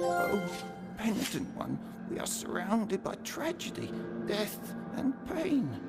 Oh, penitent one, we are surrounded by tragedy, death, and pain.